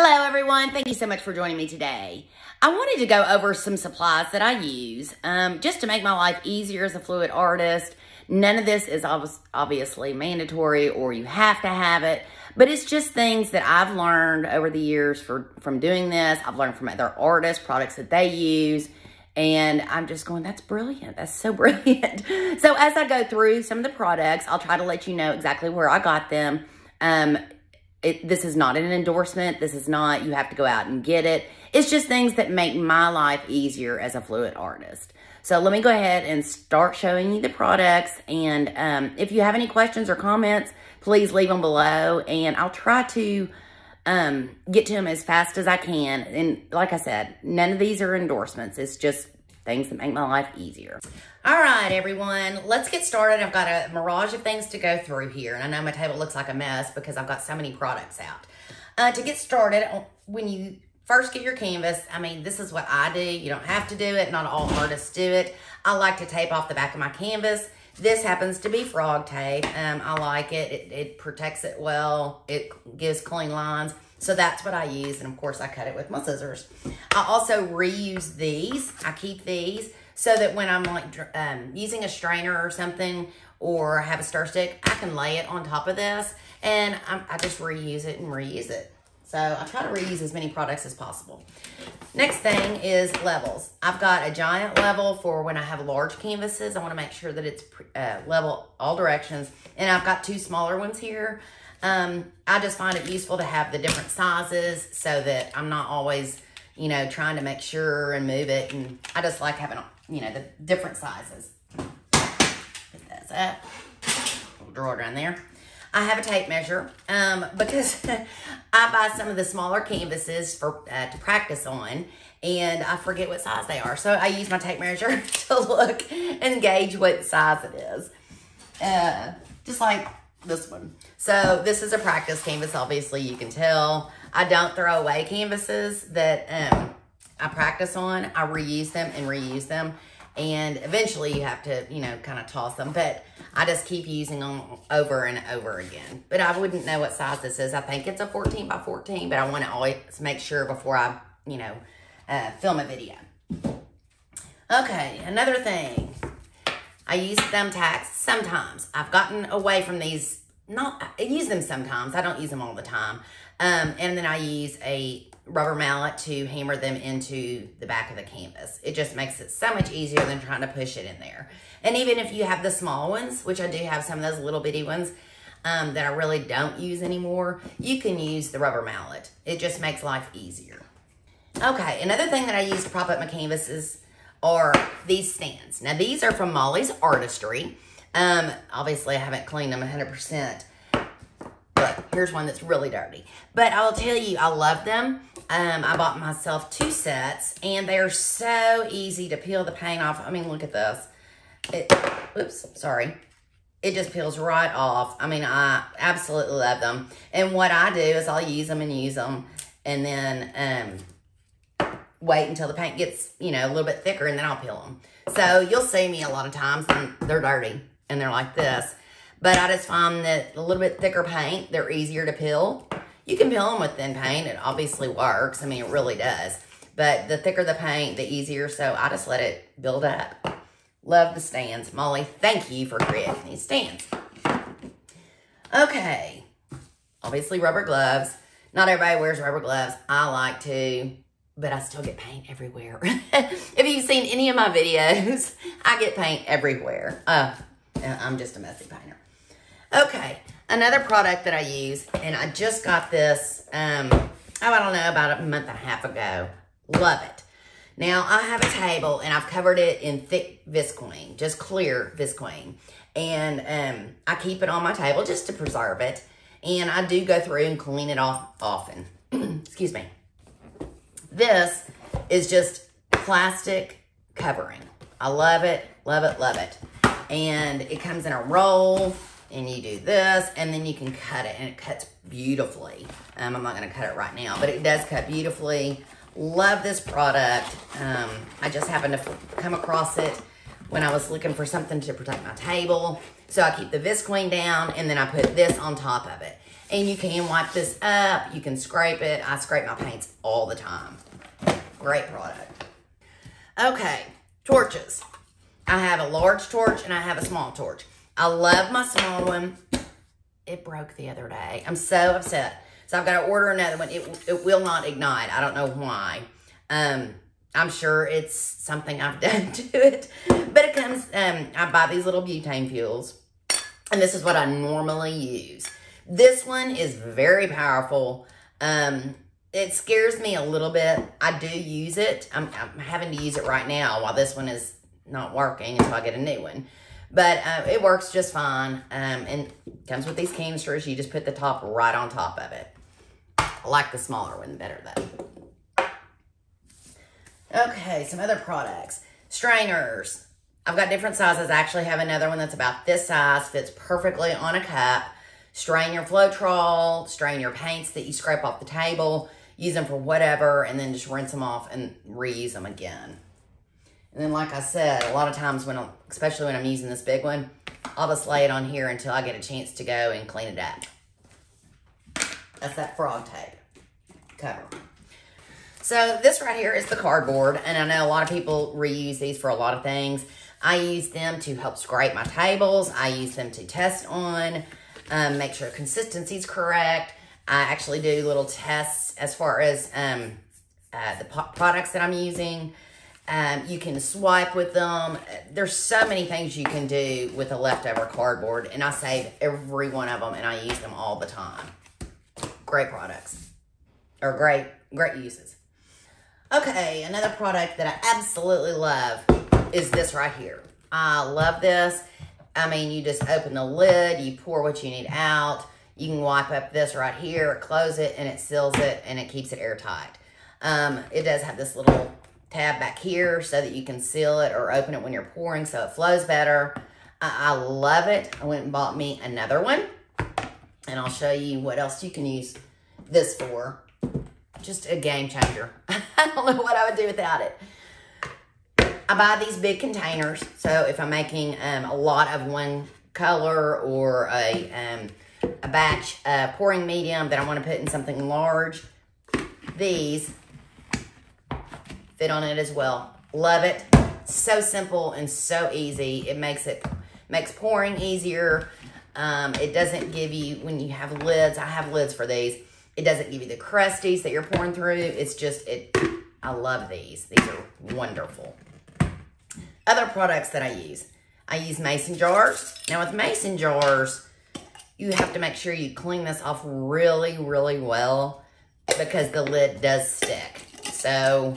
Hello everyone, thank you so much for joining me today. I wanted to go over some supplies that I use um, just to make my life easier as a fluid artist. None of this is obviously mandatory or you have to have it, but it's just things that I've learned over the years for, from doing this. I've learned from other artists, products that they use, and I'm just going, that's brilliant. That's so brilliant. so as I go through some of the products, I'll try to let you know exactly where I got them. Um, it, this is not an endorsement. This is not, you have to go out and get it. It's just things that make my life easier as a fluid artist. So let me go ahead and start showing you the products. And um, if you have any questions or comments, please leave them below. And I'll try to um, get to them as fast as I can. And like I said, none of these are endorsements. It's just things that make my life easier. All right, everyone, let's get started. I've got a mirage of things to go through here. And I know my table looks like a mess because I've got so many products out. Uh, to get started, uh, when you first get your canvas, I mean, this is what I do. You don't have to do it. Not all artists do it. I like to tape off the back of my canvas. This happens to be frog tape. Um, I like it. it. It protects it well. It gives clean lines. So that's what I use. And of course, I cut it with my scissors. I also reuse these. I keep these so that when I'm like um, using a strainer or something or have a stir stick, I can lay it on top of this and I'm, I just reuse it and reuse it. So I try to reuse as many products as possible. Next thing is levels. I've got a giant level for when I have large canvases. I want to make sure that it's uh, level all directions. And I've got two smaller ones here. Um, I just find it useful to have the different sizes so that I'm not always, you know, trying to make sure and move it. And I just like having, you know, the different sizes. Put those up. Little drawer down there. I have a tape measure um, because I buy some of the smaller canvases for uh, to practice on and I forget what size they are. So I use my tape measure to look and gauge what size it is. Uh, just like this one. So this is a practice canvas, obviously you can tell. I don't throw away canvases that um, I practice on. I reuse them and reuse them. And eventually you have to, you know, kind of toss them. But I just keep using them over and over again. But I wouldn't know what size this is. I think it's a 14 by 14. But I want to always make sure before I, you know, uh, film a video. Okay, another thing. I use thumbtacks sometimes. I've gotten away from these. Not I use them sometimes. I don't use them all the time. Um, and then I use a rubber mallet to hammer them into the back of the canvas. It just makes it so much easier than trying to push it in there. And even if you have the small ones, which I do have some of those little bitty ones um, that I really don't use anymore, you can use the rubber mallet. It just makes life easier. Okay, another thing that I use to prop up my canvases are these stands. Now, these are from Molly's Artistry. Um, obviously, I haven't cleaned them 100%. But here's one that's really dirty. But I'll tell you, I love them. Um, I bought myself two sets, and they're so easy to peel the paint off. I mean, look at this. It, oops, sorry. It just peels right off. I mean, I absolutely love them. And what I do is I'll use them and use them, and then um, wait until the paint gets, you know, a little bit thicker and then I'll peel them. So you'll see me a lot of times and they're dirty and they're like this. But I just find that a little bit thicker paint, they're easier to peel. You can peel them with thin paint. It obviously works. I mean, it really does. But the thicker the paint, the easier. So I just let it build up. Love the stands. Molly, thank you for creating these stands. Okay. Obviously rubber gloves. Not everybody wears rubber gloves. I like to but I still get paint everywhere. if you've seen any of my videos, I get paint everywhere. Uh, I'm just a messy painter. Okay, another product that I use, and I just got this, um, oh, I don't know, about a month and a half ago. Love it. Now, I have a table, and I've covered it in thick Visqueen, just clear Visqueen. And um, I keep it on my table just to preserve it. And I do go through and clean it off often. Excuse me. This is just plastic covering. I love it, love it, love it. And it comes in a roll and you do this and then you can cut it and it cuts beautifully. Um, I'm not gonna cut it right now, but it does cut beautifully. Love this product. Um, I just happened to come across it when I was looking for something to protect my table. So I keep the Visqueen down and then I put this on top of it. And you can wipe this up. You can scrape it. I scrape my paints all the time. Great product. Okay, torches. I have a large torch and I have a small torch. I love my small one. It broke the other day. I'm so upset. So I've got to order another one. It, it will not ignite. I don't know why. Um, I'm sure it's something I've done to it. But it comes, um, I buy these little butane fuels. And this is what I normally use. This one is very powerful. Um, it scares me a little bit. I do use it. I'm, I'm, having to use it right now while this one is not working until I get a new one. But uh, it works just fine. Um, and comes with these canisters. You just put the top right on top of it. I like the smaller one better though. Okay, some other products. Strainers. I've got different sizes. I actually have another one that's about this size. Fits perfectly on a cup. Strain your Floetrol. Strain your paints that you scrape off the table. Use them for whatever. And then just rinse them off and reuse them again. And then like I said, a lot of times when, I'm, especially when I'm using this big one, I'll just lay it on here until I get a chance to go and clean it up. That's that frog tape cover. So this right here is the cardboard, and I know a lot of people reuse these for a lot of things. I use them to help scrape my tables. I use them to test on, um, make sure consistency is correct. I actually do little tests as far as um, uh, the products that I'm using. Um, you can swipe with them. There's so many things you can do with a leftover cardboard, and I save every one of them, and I use them all the time. Great products, or great, great uses. Okay, another product that I absolutely love is this right here. I love this. I mean, you just open the lid, you pour what you need out. You can wipe up this right here, close it, and it seals it, and it keeps it airtight. Um, it does have this little tab back here so that you can seal it or open it when you're pouring so it flows better. I, I love it. I went and bought me another one. And I'll show you what else you can use this for. Just a game changer. I don't know what I would do without it. I buy these big containers. So if I'm making um, a lot of one color or a, um, a batch uh, pouring medium that I want to put in something large, these fit on it as well. Love it. So simple and so easy. It makes it makes pouring easier. Um, it doesn't give you, when you have lids, I have lids for these. It doesn't give you the crusties that you're pouring through. It's just, it. I love these. These are wonderful. Other products that I use. I use mason jars. Now with mason jars, you have to make sure you clean this off really, really well because the lid does stick. So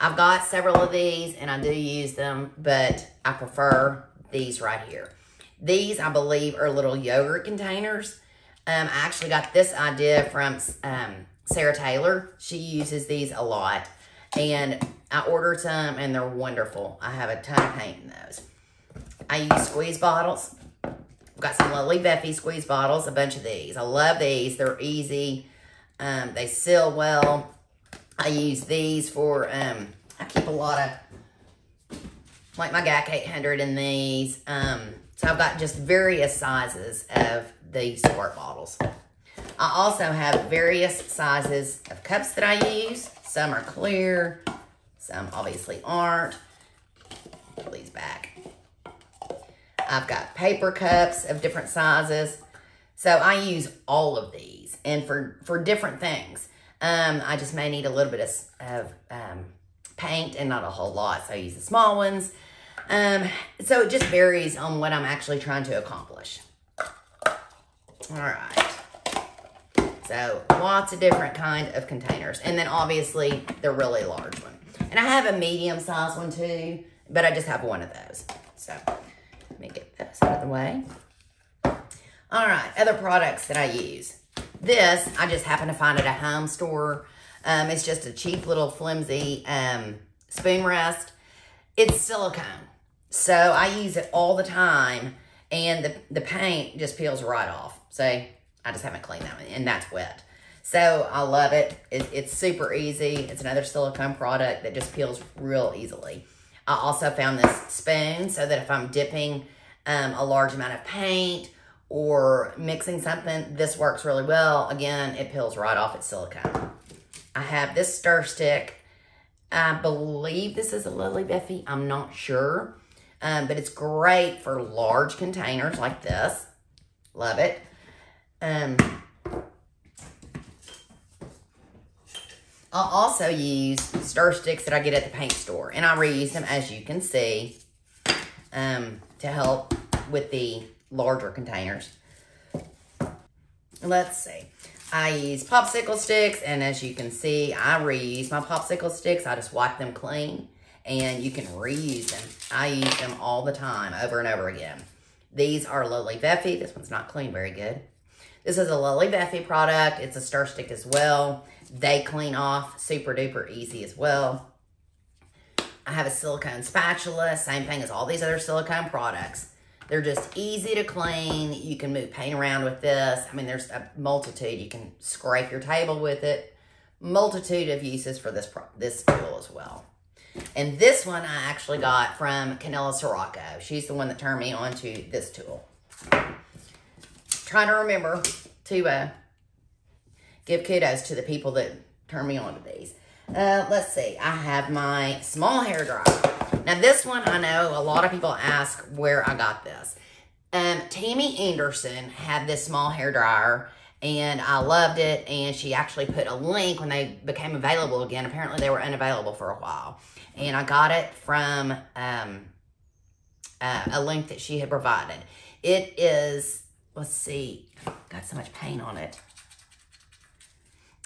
I've got several of these and I do use them, but I prefer these right here. These, I believe, are little yogurt containers. Um, I actually got this idea from um, Sarah Taylor. She uses these a lot. And I ordered some and they're wonderful. I have a ton of paint in those. I use squeeze bottles. I've got some Lovely Veffy squeeze bottles, a bunch of these. I love these. They're easy. Um, they seal well. I use these for, um, I keep a lot of, like my GAC 800 in these. Um, so I've got just various sizes of these squirt bottles. I also have various sizes of cups that I use. Some are clear, some obviously aren't. Pull these back. I've got paper cups of different sizes. So I use all of these and for, for different things. Um, I just may need a little bit of, of um, paint and not a whole lot. So I use the small ones. Um, so it just varies on what I'm actually trying to accomplish. All right. So lots of different kind of containers. And then obviously the really large one. And I have a medium size one too, but I just have one of those. So let me get this out of the way. All right, other products that I use. This, I just happen to find at a home store. Um, it's just a cheap little flimsy um, spoon rest. It's silicone. So I use it all the time and the, the paint just peels right off. So I just haven't cleaned that one and that's wet. So I love it. it. It's super easy. It's another silicone product that just peels real easily. I also found this spoon so that if I'm dipping um, a large amount of paint or mixing something, this works really well. Again, it peels right off its silicone. I have this stir stick. I believe this is a Lily Beffy. I'm not sure. Um, but it's great for large containers like this. Love it. Um, I'll also use stir sticks that I get at the paint store. And I reuse them, as you can see, um, to help with the larger containers. Let's see. I use popsicle sticks, and as you can see, I reuse my popsicle sticks. I just wipe them clean, and you can reuse them. I use them all the time, over and over again. These are Lily Beffy. This one's not clean very good. This is a Lily Beffy product. It's a stir stick as well. They clean off super duper easy as well. I have a silicone spatula, same thing as all these other silicone products. They're just easy to clean. You can move paint around with this. I mean, there's a multitude. You can scrape your table with it. Multitude of uses for this, this tool as well. And this one I actually got from Canela Sirocco. She's the one that turned me onto this tool. Trying to remember to uh, give kudos to the people that turned me on to these. Uh, let's see. I have my small hair dryer. Now, this one, I know a lot of people ask where I got this. Um, Tammy Anderson had this small hair dryer, and I loved it, and she actually put a link when they became available again. Apparently, they were unavailable for a while. And I got it from um, uh, a link that she had provided. It is, let's see, got so much paint on it.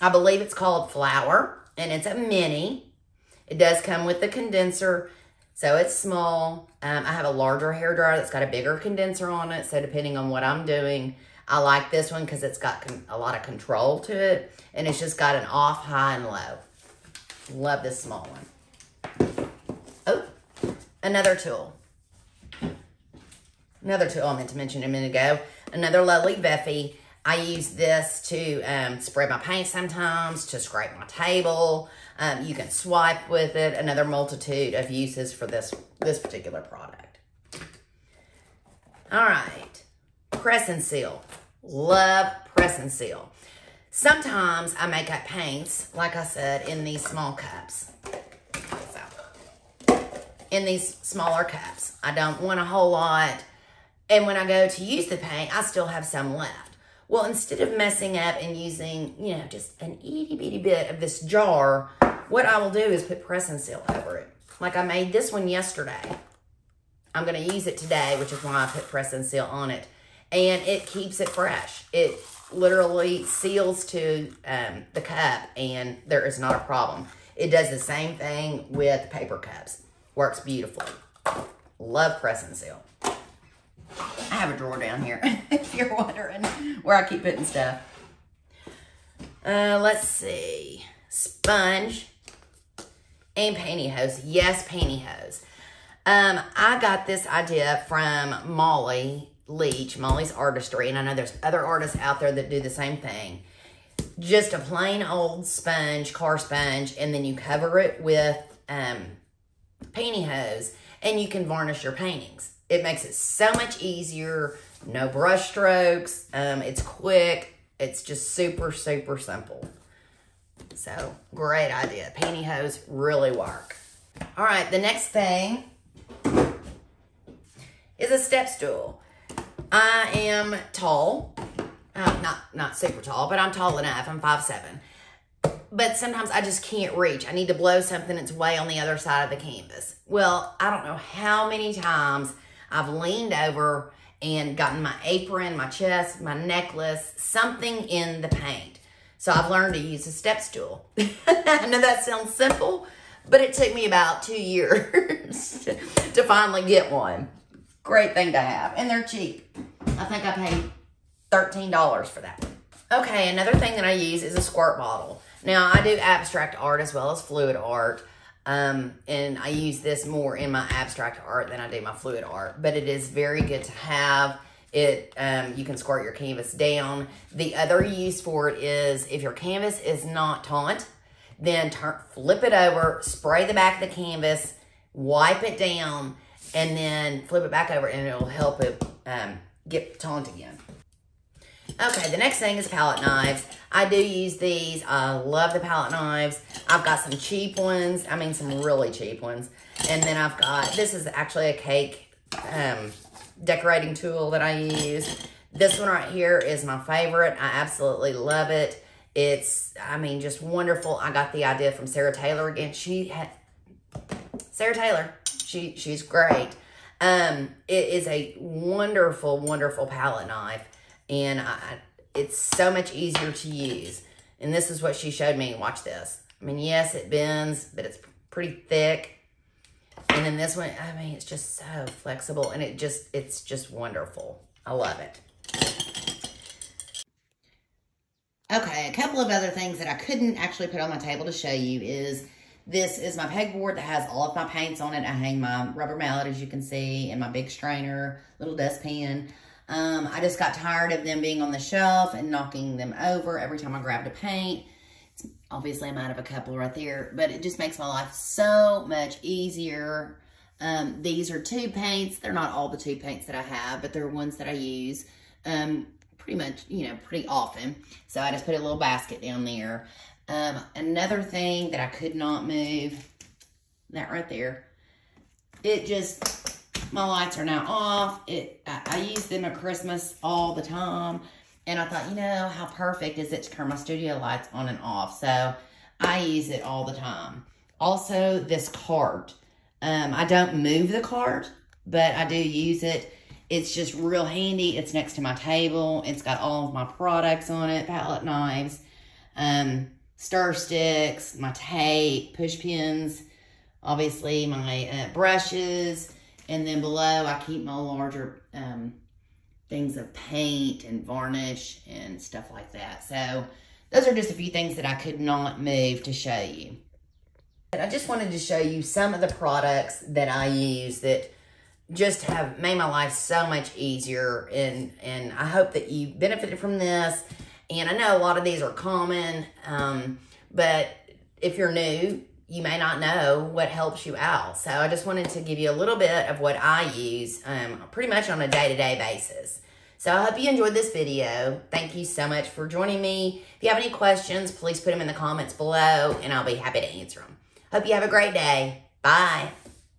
I believe it's called Flower, and it's a mini. It does come with the condenser so it's small. Um, I have a larger hair dryer that's got a bigger condenser on it. So depending on what I'm doing, I like this one because it's got a lot of control to it. And it's just got an off, high, and low. Love this small one. Oh, another tool. Another tool I meant to mention a minute ago. Another lovely Beffy. I use this to um, spread my paint sometimes, to scrape my table. Um, you can swipe with it. Another multitude of uses for this, this particular product. All right. Press and seal. Love press and seal. Sometimes I make up paints, like I said, in these small cups. In these smaller cups. I don't want a whole lot. And when I go to use the paint, I still have some left. Well, instead of messing up and using, you know, just an itty bitty bit of this jar, what I will do is put press and seal over it. Like I made this one yesterday. I'm going to use it today, which is why I put press and seal on it. And it keeps it fresh. It literally seals to um, the cup and there is not a problem. It does the same thing with paper cups. Works beautifully. Love press and seal. I have a drawer down here, if you're wondering where I keep putting stuff. Uh, let's see. Sponge and pantyhose. Yes, pantyhose. Um, I got this idea from Molly Leach, Molly's Artistry, and I know there's other artists out there that do the same thing. Just a plain old sponge, car sponge, and then you cover it with um, pantyhose, and you can varnish your paintings. It makes it so much easier. No brush strokes. Um, it's quick. It's just super, super simple. So, great idea. Pantyhose really work. All right, the next thing is a step stool. I am tall. Uh, not, not super tall, but I'm tall enough. I'm five seven. But sometimes I just can't reach. I need to blow something that's way on the other side of the canvas. Well, I don't know how many times I've leaned over and gotten my apron, my chest, my necklace, something in the paint. So I've learned to use a step stool. I know that sounds simple, but it took me about two years to finally get one. Great thing to have. And they're cheap. I think I paid $13 for that one. Okay, another thing that I use is a squirt bottle. Now, I do abstract art as well as fluid art. Um, and I use this more in my abstract art than I do my fluid art, but it is very good to have. It um, you can squirt your canvas down. The other use for it is if your canvas is not taut, then turn flip it over, spray the back of the canvas, wipe it down, and then flip it back over, and it'll help it um, get taunt again. Okay, the next thing is palette knives. I do use these. I love the palette knives. I've got some cheap ones. I mean, some really cheap ones. And then I've got, this is actually a cake um, decorating tool that I use. This one right here is my favorite. I absolutely love it. It's, I mean, just wonderful. I got the idea from Sarah Taylor again. She had, Sarah Taylor, she she's great. Um, it is a wonderful, wonderful palette knife. And I, it's so much easier to use. And this is what she showed me. Watch this. I mean, yes, it bends, but it's pretty thick. And then this one, I mean, it's just so flexible and it just, it's just wonderful. I love it. Okay, a couple of other things that I couldn't actually put on my table to show you is this is my pegboard that has all of my paints on it. I hang my rubber mallet, as you can see, and my big strainer, little dustpan. Um, I just got tired of them being on the shelf and knocking them over every time I grabbed a paint. It's, obviously, I'm out of a couple right there, but it just makes my life so much easier. Um, these are two paints. They're not all the two paints that I have, but they're ones that I use um, pretty much, you know, pretty often. So I just put a little basket down there. Um, another thing that I could not move, that right there, it just, my lights are now off. It, I, I use them at Christmas all the time. And I thought, you know, how perfect is it to turn my studio lights on and off? So I use it all the time. Also, this cart. Um, I don't move the cart, but I do use it. It's just real handy. It's next to my table. It's got all of my products on it, palette knives. Um, stir sticks, my tape, push pins, obviously my uh, brushes, and then below I keep my larger um, things of paint and varnish and stuff like that. So those are just a few things that I could not move to show you. I just wanted to show you some of the products that I use that just have made my life so much easier and and I hope that you benefited from this and I know a lot of these are common, um, but if you're new, you may not know what helps you out. So I just wanted to give you a little bit of what I use um, pretty much on a day-to-day -day basis. So I hope you enjoyed this video. Thank you so much for joining me. If you have any questions, please put them in the comments below and I'll be happy to answer them. Hope you have a great day. Bye.